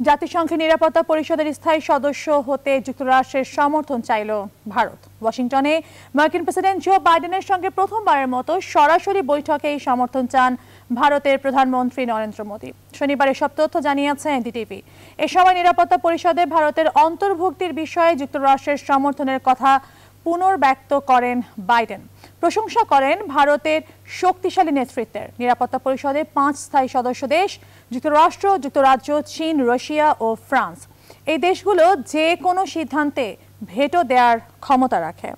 জাতিসংঘের নিরাপত্তা পরিষদের স্থায়ী সদস্য হতে যুক্তরাষ্ট্রের সমর্থন চাইল ভারত। ওয়াশিংটনে মার্কিন প্রেসিডেন্ট জো বাইডেনের সঙ্গে প্রথমবারের মতো সরাসরি বৈঠকে এই সমর্থন চান ভারতের প্রধানমন্ত্রী নরেন্দ্র মোদী। শনিবার এসব তথ্য জানিয়েছে এনডিটিভি। এ সময় নিরাপত্তা পরিষদে ভারতের অন্তর্ভুক্তির বিষয়ে যুক্তরাষ্ট্রের সমর্থনের কথা পুনর্ব্যক্ত করেন বাইডেন। প্রশংসা করেন ভারতের শক্তিশালী নেতৃত্বের। নিরাপত্তা পরিষদের পাঁচ স্থায়ী সদস্য দেশ, যুক্তরাষ্ট্র, যুক্তরাজ্য, চীন, রাশিয়া ও ফ্রান্স। এই দেশগুলো যে কোনো সিদ্ধান্তে ভেটো দেওয়ার ক্ষমতা রাখে।